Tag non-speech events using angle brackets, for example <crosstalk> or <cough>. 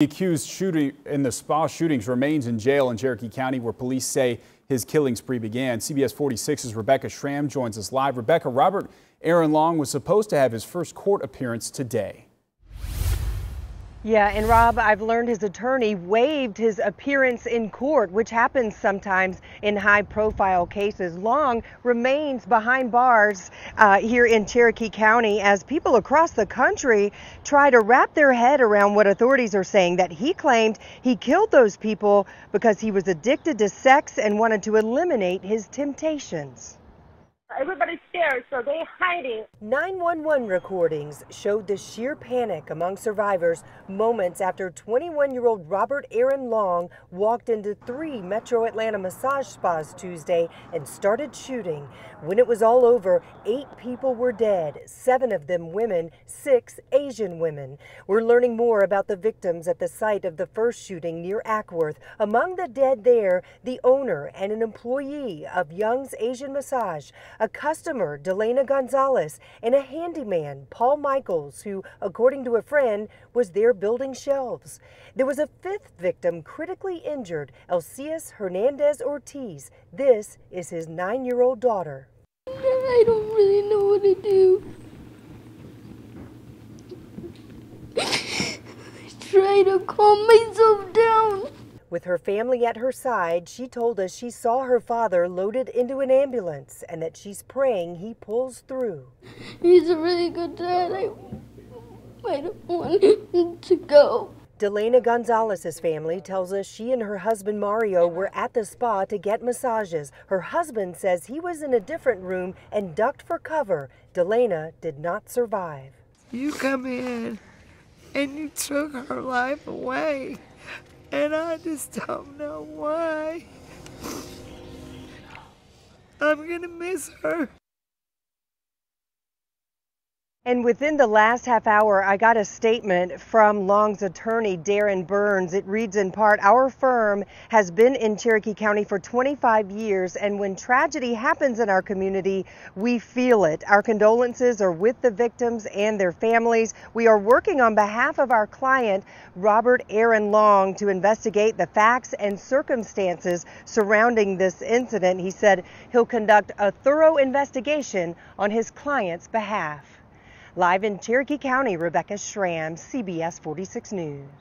The accused shooter in the spa shootings remains in jail in Cherokee County where police say his killing spree began. CBS 46's Rebecca Schramm joins us live. Rebecca, Robert Aaron Long was supposed to have his first court appearance today. Yeah, and Rob, I've learned his attorney waived his appearance in court, which happens sometimes in high profile cases. Long remains behind bars uh, here in Cherokee County as people across the country try to wrap their head around what authorities are saying that he claimed he killed those people because he was addicted to sex and wanted to eliminate his temptations. Everybody's scared, so they're hiding. 911 recordings showed the sheer panic among survivors moments after 21 year old Robert Aaron Long walked into three Metro Atlanta massage spas Tuesday and started shooting. When it was all over, eight people were dead, seven of them women, six Asian women. We're learning more about the victims at the site of the first shooting near Acworth. Among the dead there, the owner and an employee of Young's Asian Massage a customer, Delaina Gonzalez, and a handyman, Paul Michels, who, according to a friend, was there building shelves. There was a fifth victim critically injured, Elcias Hernandez Ortiz. This is his nine year old daughter. I don't really know what to do. <laughs> I try to calm myself down. With her family at her side, she told us she saw her father loaded into an ambulance and that she's praying he pulls through. He's a really good dad. I, I don't want him to go. Delaina Gonzalez's family tells us she and her husband Mario were at the spa to get massages. Her husband says he was in a different room and ducked for cover. Delaina did not survive. You come in and you took her life away. And I just don't know why. I'm gonna miss her. And within the last half hour, I got a statement from Long's attorney, Daran Burns. It reads in part Our firm has been in Cherokee County for 25 years, and when tragedy happens in our community, we feel it. Our condolences are with the victims and their families. We are working on behalf of our client, Robert Aaron Long, to investigate the facts and circumstances surrounding this incident. He said he'll conduct a thorough investigation on his client's behalf. Live in Cherokee County, Rebecca Schramm, CBS 46 News.